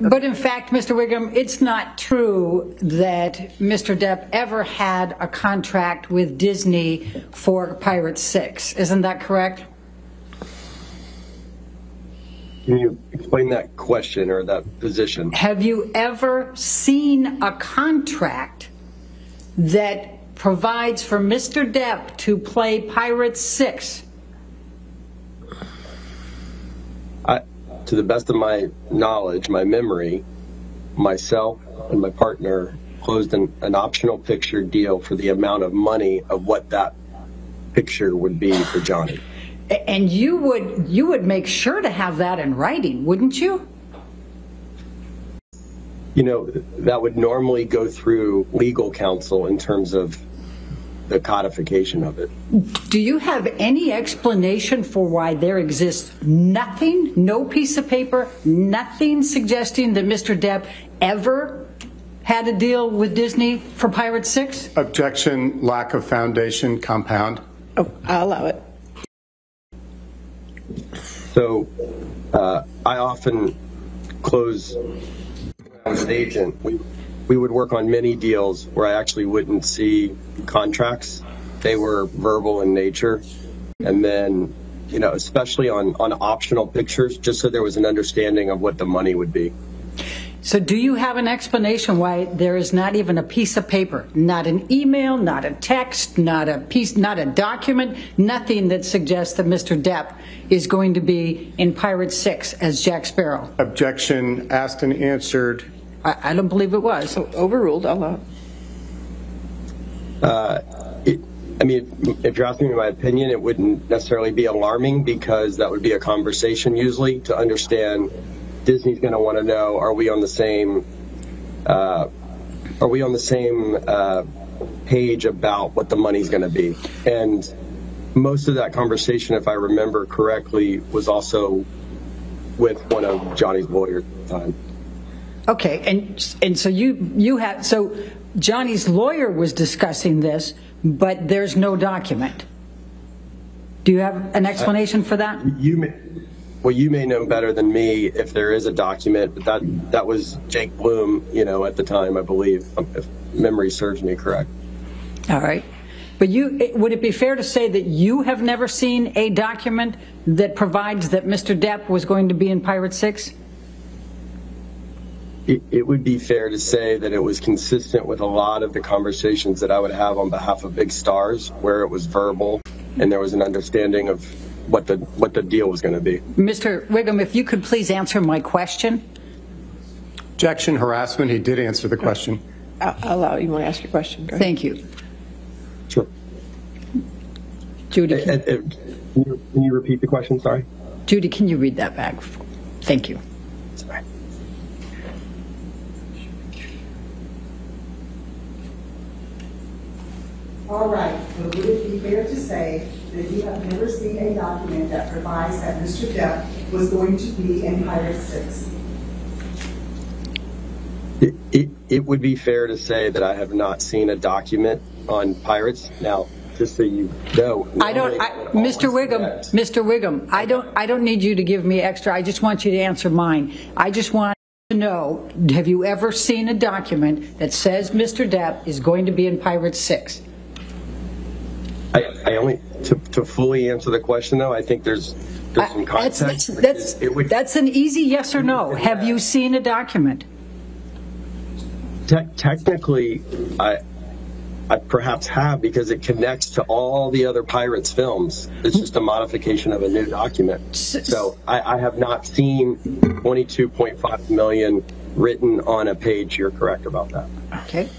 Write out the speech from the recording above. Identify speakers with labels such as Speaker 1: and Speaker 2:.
Speaker 1: But in fact, Mr. Whigham, it's not true that Mr. Depp ever had a contract with Disney for Pirates 6. Isn't that correct?
Speaker 2: Can you explain that question or that position?
Speaker 1: Have you ever seen a contract that provides for Mr. Depp to play Pirates 6?
Speaker 2: I, to the best of my knowledge, my memory, myself and my partner closed an, an optional picture deal for the amount of money of what that picture would be for Johnny.
Speaker 1: And you would you would make sure to have that in writing, wouldn't you?
Speaker 2: You know, that would normally go through legal counsel in terms of the codification of it.
Speaker 1: Do you have any explanation for why there exists nothing, no piece of paper, nothing suggesting that Mr. Depp ever had a deal with Disney for Pirate 6?
Speaker 3: Objection, lack of foundation, compound.
Speaker 4: Oh, I'll allow it.
Speaker 2: So uh, I often close as an agent. We, we would work on many deals where I actually wouldn't see contracts. They were verbal in nature. And then, you know, especially on, on optional pictures, just so there was an understanding of what the money would be.
Speaker 1: So, do you have an explanation why there is not even a piece of paper, not an email, not a text, not a piece, not a document, nothing that suggests that Mr. Depp is going to be in Pirate Six as Jack Sparrow?
Speaker 3: Objection, asked and answered.
Speaker 1: I, I don't believe it was.
Speaker 4: Oh, overruled. I'll.
Speaker 2: Uh, it, I mean, if you're asking me my opinion, it wouldn't necessarily be alarming because that would be a conversation usually to understand Disney's going to want to know: Are we on the same? Uh, are we on the same uh, page about what the money's going to be? And most of that conversation, if I remember correctly, was also with one of Johnny's lawyers at the time.
Speaker 1: Okay, and and so you you had so Johnny's lawyer was discussing this, but there's no document. Do you have an explanation for that?
Speaker 2: You may, well, you may know better than me if there is a document, but that that was Jake Bloom, you know, at the time, I believe, if memory serves me correct.
Speaker 1: All right. But you would it be fair to say that you have never seen a document that provides that Mr. Depp was going to be in Pirate 6?
Speaker 2: It, it would be fair to say that it was consistent with a lot of the conversations that I would have on behalf of Big Stars, where it was verbal and there was an understanding of what the what the deal was going to be.
Speaker 1: Mr. Whigham, if you could please answer my question.
Speaker 3: Objection, harassment. He did answer the question.
Speaker 4: I'll, I'll allow it. You want to ask your question? Go ahead.
Speaker 1: Thank you.
Speaker 2: Sure.
Speaker 1: Judy,
Speaker 2: Uh, uh,
Speaker 1: can,
Speaker 2: Can you, can you repeat the question? Sorry.
Speaker 1: Judy, can you read that back? Thank you.
Speaker 2: Sorry.
Speaker 5: All right, but would it be fair to say that you have never seen a document that provides that Mr. Depp was going to be in Pirate Six?
Speaker 2: It, it, it would be fair to say that I have not seen a document on pirates. Now, just so you know,
Speaker 1: I don't, I, Mr. Whigham, Mr. Whigham, I don't, I don't need you to give me extra. I just want you to answer mine. I just want to know, have you ever seen a document that says Mr. Depp is going to be in Pirates Six?
Speaker 2: I, I only to, to fully answer the question though. I think there's there's some
Speaker 1: That's,
Speaker 2: context.
Speaker 1: that's,
Speaker 2: which
Speaker 1: that's,
Speaker 2: is- it would
Speaker 1: that's an easy yes or no. Have you seen a document?
Speaker 2: te- technically, I I perhaps have because it connects to all the other pirates films. It's just a modification of a new document. So I, I have not seen 22.5 million written on a page. You're correct about that.
Speaker 1: Okay.